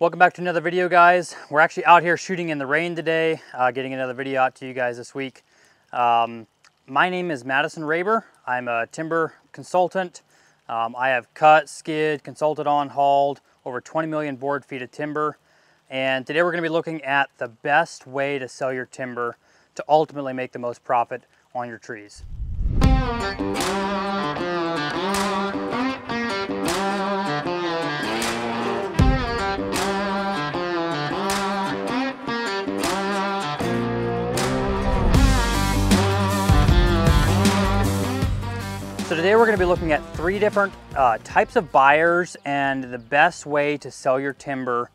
Welcome back to another video guys. We're actually out here shooting in the rain today, uh, getting another video out to you guys this week. Um, my name is Madison Raber. I'm a timber consultant. Um, I have cut, skid, consulted on, hauled over 20 million board feet of timber. And today we're gonna to be looking at the best way to sell your timber to ultimately make the most profit on your trees. So today we're going to be looking at three different uh, types of buyers and the best way to sell your timber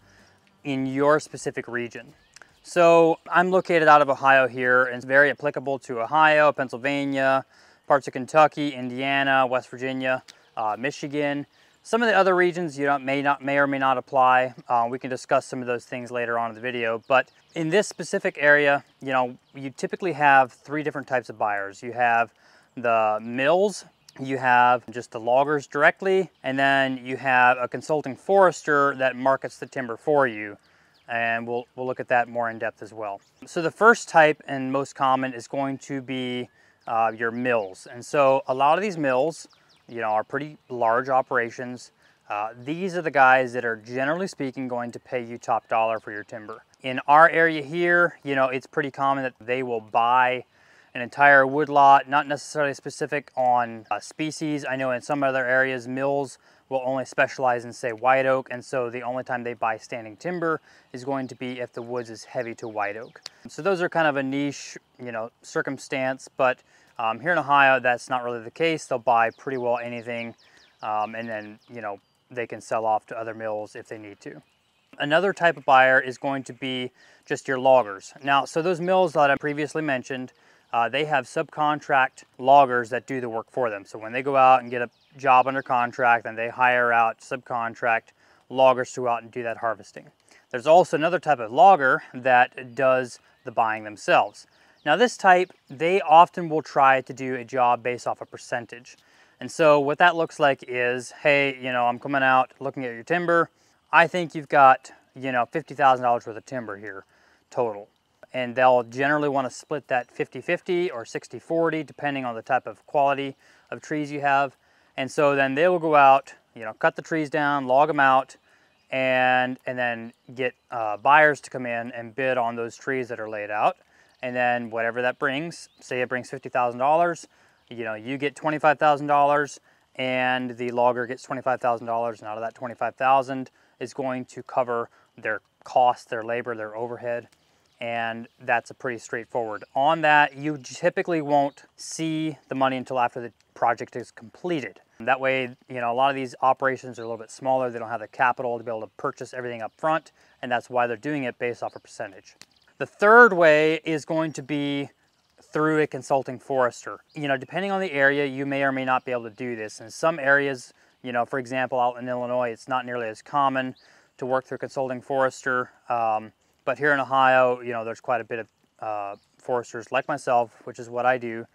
in your specific region. So I'm located out of Ohio here and it's very applicable to Ohio, Pennsylvania, parts of Kentucky, Indiana, West Virginia, uh, Michigan. Some of the other regions you know, may, not, may or may not apply. Uh, we can discuss some of those things later on in the video. But in this specific area, you know, you typically have three different types of buyers. You have the mills you have just the loggers directly, and then you have a consulting forester that markets the timber for you. And we'll, we'll look at that more in depth as well. So the first type and most common is going to be uh, your mills. And so a lot of these mills, you know, are pretty large operations. Uh, these are the guys that are generally speaking going to pay you top dollar for your timber. In our area here, you know, it's pretty common that they will buy an entire woodlot, not necessarily specific on uh, species. I know in some other areas, mills will only specialize in say white oak and so the only time they buy standing timber is going to be if the woods is heavy to white oak. So those are kind of a niche, you know, circumstance, but um, here in Ohio, that's not really the case. They'll buy pretty well anything um, and then, you know, they can sell off to other mills if they need to. Another type of buyer is going to be just your loggers. Now, so those mills that I previously mentioned, uh, they have subcontract loggers that do the work for them. So when they go out and get a job under contract, then they hire out subcontract loggers to go out and do that harvesting. There's also another type of logger that does the buying themselves. Now this type, they often will try to do a job based off a percentage. And so what that looks like is, hey, you know, I'm coming out looking at your timber. I think you've got, you know, $50,000 worth of timber here total and they'll generally want to split that 50-50 or 60-40 depending on the type of quality of trees you have. And so then they will go out, you know, cut the trees down, log them out, and, and then get uh, buyers to come in and bid on those trees that are laid out. And then whatever that brings, say it brings $50,000, you know, you get $25,000 and the logger gets $25,000 and out of that 25,000 is going to cover their costs, their labor, their overhead and that's a pretty straightforward. On that, you typically won't see the money until after the project is completed. That way, you know, a lot of these operations are a little bit smaller. They don't have the capital to be able to purchase everything up front, and that's why they're doing it based off a percentage. The third way is going to be through a consulting forester. You know, depending on the area, you may or may not be able to do this. In some areas, you know, for example, out in Illinois, it's not nearly as common to work through a consulting forester. Um, but here in Ohio, you know, there's quite a bit of uh, foresters like myself, which is what I do.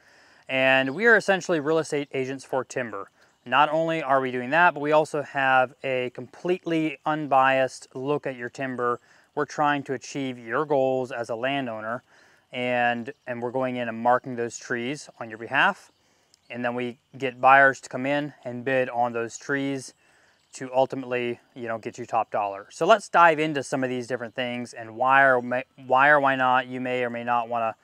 And we are essentially real estate agents for timber. Not only are we doing that, but we also have a completely unbiased look at your timber. We're trying to achieve your goals as a landowner and, and we're going in and marking those trees on your behalf. And then we get buyers to come in and bid on those trees to ultimately, you know, get you top dollar. So let's dive into some of these different things and why or may, why or why not you may or may not want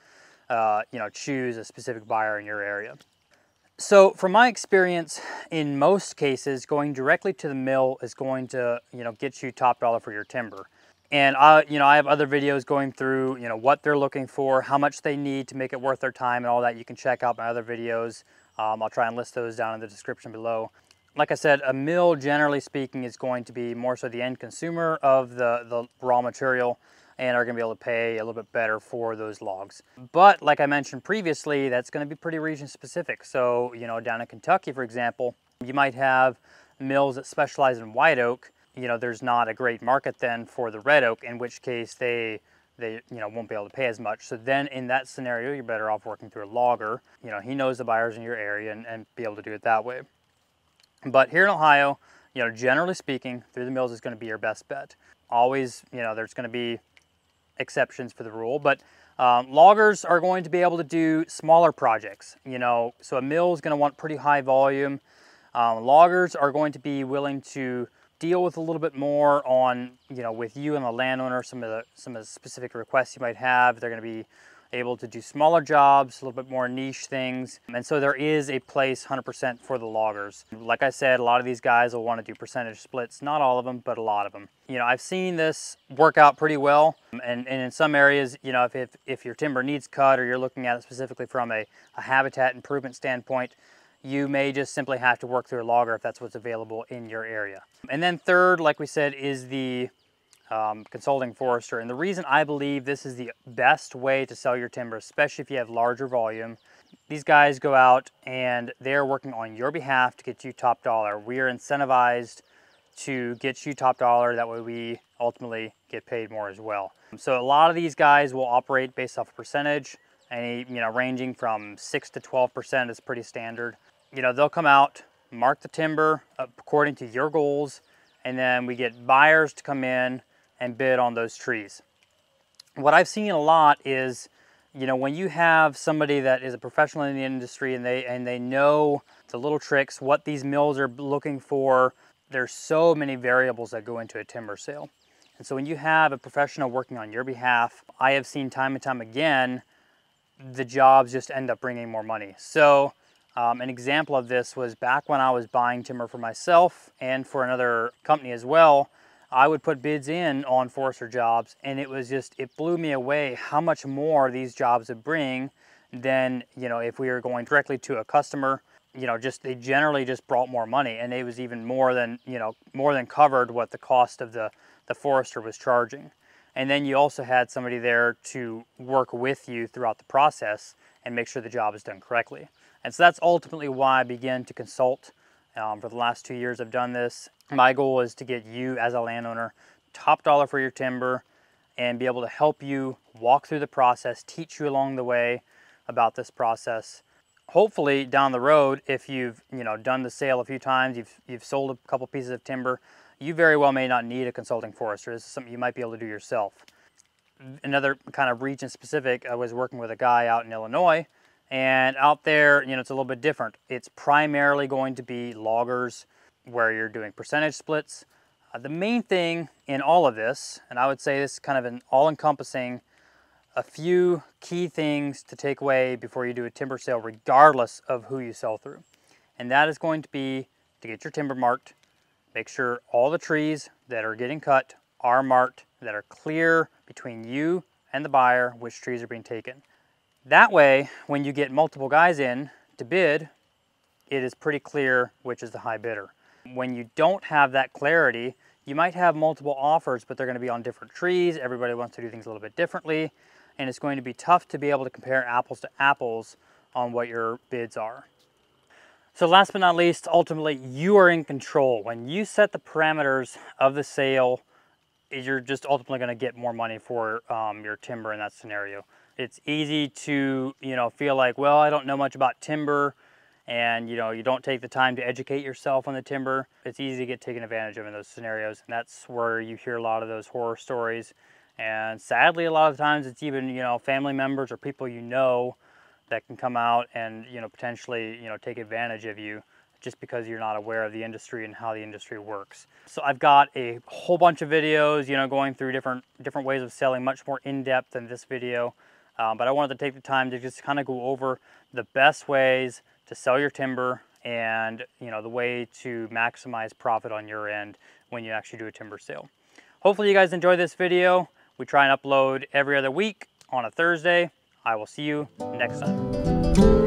to, uh, you know, choose a specific buyer in your area. So from my experience, in most cases, going directly to the mill is going to, you know, get you top dollar for your timber. And I, you know, I have other videos going through, you know, what they're looking for, how much they need to make it worth their time and all that. You can check out my other videos. Um, I'll try and list those down in the description below like I said, a mill, generally speaking, is going to be more so the end consumer of the, the raw material and are gonna be able to pay a little bit better for those logs. But like I mentioned previously, that's gonna be pretty region specific. So, you know, down in Kentucky, for example, you might have mills that specialize in white oak. You know, there's not a great market then for the red oak, in which case they they you know won't be able to pay as much. So then in that scenario, you're better off working through a logger. You know, he knows the buyers in your area and, and be able to do it that way. But here in Ohio, you know, generally speaking, through the mills is going to be your best bet. Always, you know, there's going to be exceptions for the rule, but um, loggers are going to be able to do smaller projects, you know, so a mill is going to want pretty high volume. Um, loggers are going to be willing to deal with a little bit more on, you know, with you and the landowner, some of the, some of the specific requests you might have. They're going to be able to do smaller jobs, a little bit more niche things. And so there is a place 100% for the loggers. Like I said, a lot of these guys will want to do percentage splits, not all of them, but a lot of them. You know, I've seen this work out pretty well. And, and in some areas, you know, if, if, if your timber needs cut or you're looking at it specifically from a, a habitat improvement standpoint, you may just simply have to work through a logger if that's what's available in your area. And then third, like we said, is the um, consulting forester. And the reason I believe this is the best way to sell your timber, especially if you have larger volume, these guys go out and they're working on your behalf to get you top dollar. We are incentivized to get you top dollar. That way we ultimately get paid more as well. So a lot of these guys will operate based off a percentage, any, you know, ranging from six to 12% is pretty standard. You know, they'll come out, mark the timber according to your goals, and then we get buyers to come in and bid on those trees. What I've seen a lot is, you know, when you have somebody that is a professional in the industry and they and they know the little tricks, what these mills are looking for, there's so many variables that go into a timber sale. And so when you have a professional working on your behalf, I have seen time and time again, the jobs just end up bringing more money. So um, an example of this was back when I was buying timber for myself and for another company as well, I would put bids in on Forester jobs and it was just, it blew me away how much more these jobs would bring than, you know, if we were going directly to a customer, you know, just, they generally just brought more money and it was even more than, you know, more than covered what the cost of the, the Forester was charging. And then you also had somebody there to work with you throughout the process and make sure the job is done correctly. And so that's ultimately why I began to consult um, for the last two years I've done this. My goal is to get you as a landowner top dollar for your timber and be able to help you walk through the process, teach you along the way about this process. Hopefully down the road, if you've you know done the sale a few times, you've, you've sold a couple pieces of timber, you very well may not need a consulting forester. This is something you might be able to do yourself. Another kind of region specific, I was working with a guy out in Illinois and out there, you know, it's a little bit different. It's primarily going to be loggers where you're doing percentage splits. Uh, the main thing in all of this, and I would say this is kind of an all-encompassing, a few key things to take away before you do a timber sale, regardless of who you sell through. And that is going to be to get your timber marked, make sure all the trees that are getting cut are marked, that are clear between you and the buyer which trees are being taken. That way, when you get multiple guys in to bid, it is pretty clear which is the high bidder. When you don't have that clarity, you might have multiple offers, but they're gonna be on different trees. Everybody wants to do things a little bit differently. And it's going to be tough to be able to compare apples to apples on what your bids are. So last but not least, ultimately, you are in control. When you set the parameters of the sale, you're just ultimately gonna get more money for um, your timber in that scenario. It's easy to, you know, feel like, well, I don't know much about timber and, you know, you don't take the time to educate yourself on the timber. It's easy to get taken advantage of in those scenarios. And that's where you hear a lot of those horror stories. And sadly, a lot of times it's even, you know, family members or people you know that can come out and, you know, potentially, you know, take advantage of you just because you're not aware of the industry and how the industry works. So I've got a whole bunch of videos, you know, going through different different ways of selling, much more in-depth than this video. Um, but I wanted to take the time to just kind of go over the best ways to sell your timber and you know the way to maximize profit on your end when you actually do a timber sale. Hopefully you guys enjoy this video. We try and upload every other week on a Thursday. I will see you next time.